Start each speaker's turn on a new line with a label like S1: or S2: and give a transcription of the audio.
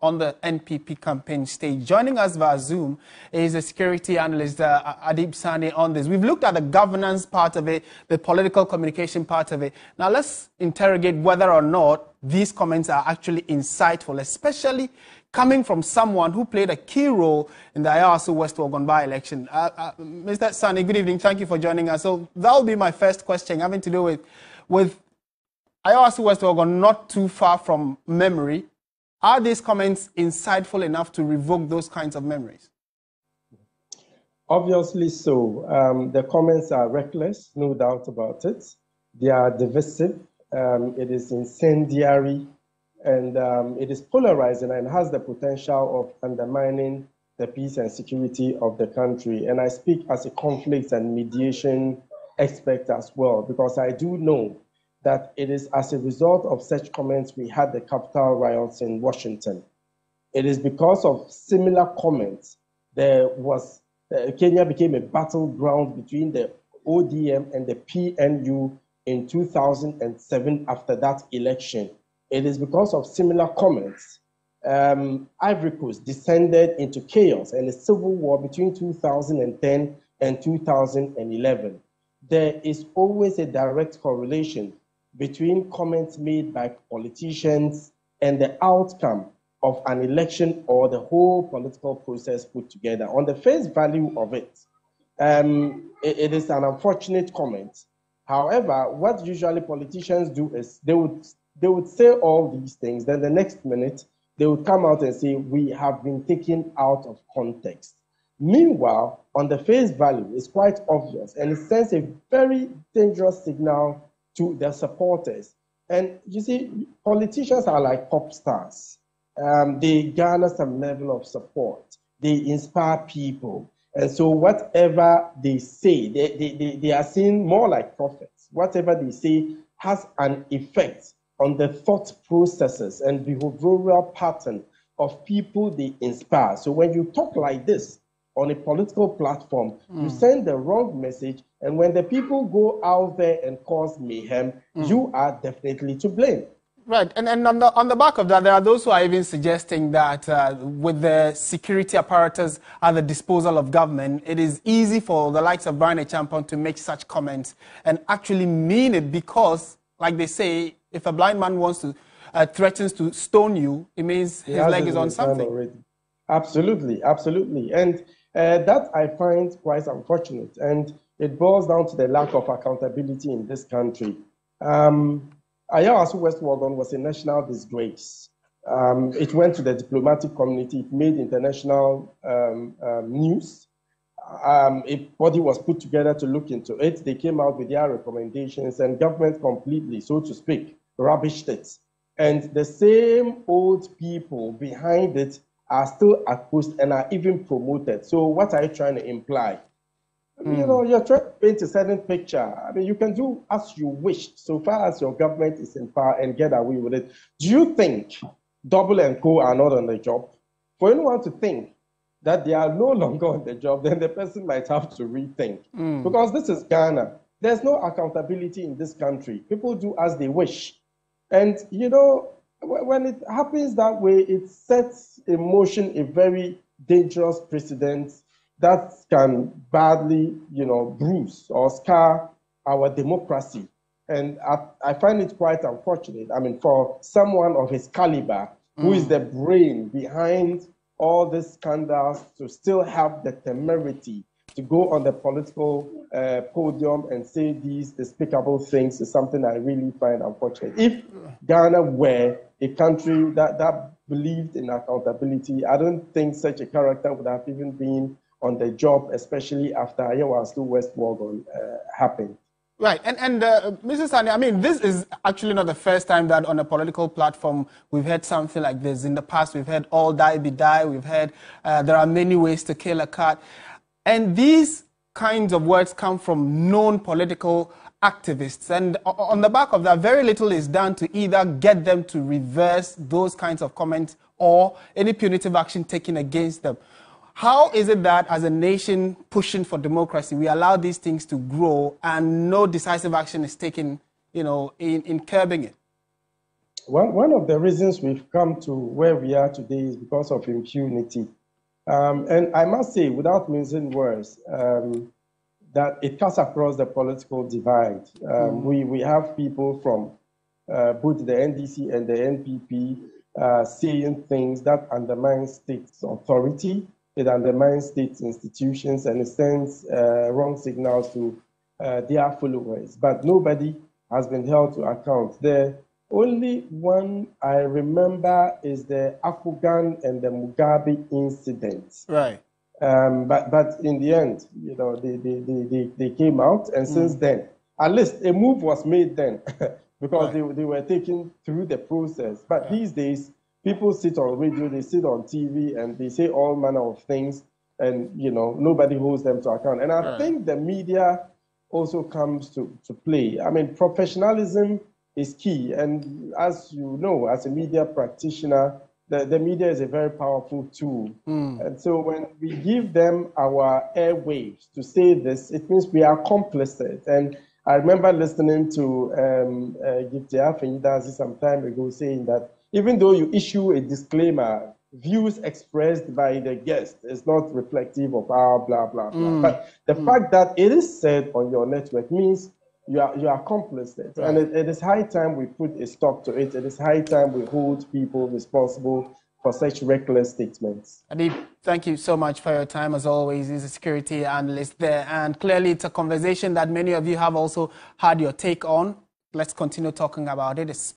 S1: on the NPP campaign stage. Joining us via Zoom is a security analyst, uh, Adib Saani, on this. We've looked at the governance part of it, the political communication part of it. Now let's interrogate whether or not these comments are actually insightful, especially coming from someone who played a key role in the Ayawaso West Wuogon by-election. Uh, uh, Mr. Saani, good evening. Thank you for joining us. So that will be my first question, having to do with, with Ayawaso West Wuogon, not too far from memory. Are these comments insightful enough to revoke those kinds of memories?
S2: Obviously so. Um, the comments are reckless, no doubt about it. They are divisive. Um, it is incendiary and um, it is polarizing and has the potential of undermining the peace and security of the country. And I speak as a conflict and mediation expert as well, because I do know that it is as a result of such comments we had the Capitol riots in Washington. It is because of similar comments there was uh, Kenya became a battleground between the ODM and the PNU in 2007 after that election it is because of similar comments. Um, Ivory Coast descended into chaos and a civil war between 2010 and 2011. There is always a direct correlation between comments made by politicians and the outcome of an election or the whole political process put together. On the face value of it, um, it, it is an unfortunate comment. However, what usually politicians do is they would they would say all these things. Then the next minute, they would come out and say, We have been taken out of context. Meanwhile, on the face value, it's quite obvious and it sends a very dangerous signal to their supporters. And you see, politicians are like pop stars. Um, they garner some level of support, they inspire people. And so, whatever they say, they, they, they, they are seen more like prophets. Whatever they say has an effect on the thought processes and behavioral pattern of people they inspire. So when you talk like this on a political platform, mm. you send the wrong message. And when the people go out there and cause mayhem, mm. you are definitely to blame.
S1: Right, and, and on, the, on the back of that, there are those who are even suggesting that uh, with the security apparatus at the disposal of government, it is easy for the likes of Bryan Acheampong to make such comments and actually mean it because, like they say, if a blind man wants to, uh, threatens to stone you, it means his leg is on something. Already.
S2: Absolutely, absolutely. And uh, that I find quite unfortunate. And it boils down to the lack of accountability in this country. Um, Ayawaso West Wuogon was a national disgrace. Um, it went to the diplomatic community, it made international um, um, news. Um, a body was put together to look into it. They came out with their recommendations, and government completely, so to speak, rubbished it. And the same old people behind it are still accused and are even promoted. So what are you trying to imply? Mm. You know, you're trying to paint a certain picture. I mean, you can do as you wish so far as your government is in power and get away with it. Do you think Double and Co are not on the job? For anyone to think that they are no longer on the job, then the person might have to rethink. Mm. Because this is Ghana. There's no accountability in this country. People do as they wish. And, you know, when it happens that way, it sets in motion a very dangerous precedent that can badly, you know, bruise or scar our democracy. And I, I find it quite unfortunate. I mean, for someone of his caliber, mm. who is mm. the brain behind all these scandals, to still have the temerity to go on the political uh, podium and say these despicable things is something I really find unfortunate. If Ghana were a country that, that believed in accountability, I don't think such a character would have even been on the job, especially after Ayawaso West Wuogon uh, happened.
S1: Right, and and uh, Mrs. Saani, I mean, this is actually not the first time that on a political platform we've had something like this. In the past, we've had all die be die. We've had uh, there are many ways to kill a cat. And these kinds of words come from known political activists. And on the back of that, very little is done to either get them to reverse those kinds of comments or any punitive action taken against them. How is it that, as a nation pushing for democracy, we allow these things to grow and no decisive action is taken, you know, in, in curbing it?
S2: One, one of the reasons we've come to where we are today is because of impunity. Um, and I must say, without mincing words, um, that it cuts across the political divide. Um, mm. we, we have people from uh, both the NDC and the NPP uh, saying things that undermine state authority, it undermines state institutions, and it sends uh, wrong signals to uh, their followers. But nobody has been held to account. The only one I remember is the Afghan and the Mugabe incident.
S1: Right.
S2: Um, but but in the end, you know, they, they, they, they, they came out, and mm. since then, at least a move was made then because right. they, they were taken through the process. But yeah. these days, people sit on radio, they sit on TV, and they say all manner of things, and you know, nobody holds them to account. And I right. think the media also comes to, to play. I mean, professionalism is key. And as you know, as a media practitioner, the, the media is a very powerful tool. Mm. And so when we give them our airwaves to say this, it means we are complicit. And I remember listening to um, uh, Gifty some time ago saying that even though you issue a disclaimer, views expressed by the guest is not reflective of our blah, blah, blah. Mm. But the mm. fact that it is said on your network means you are, you are complicit. Right. And it, it is high time we put a stop to it. It is high time we hold people responsible for such reckless statements.
S1: Adib, thank you so much for your time. As always, he's a security analyst there. And clearly, it's a conversation that many of you have also had your take on. Let's continue talking about it.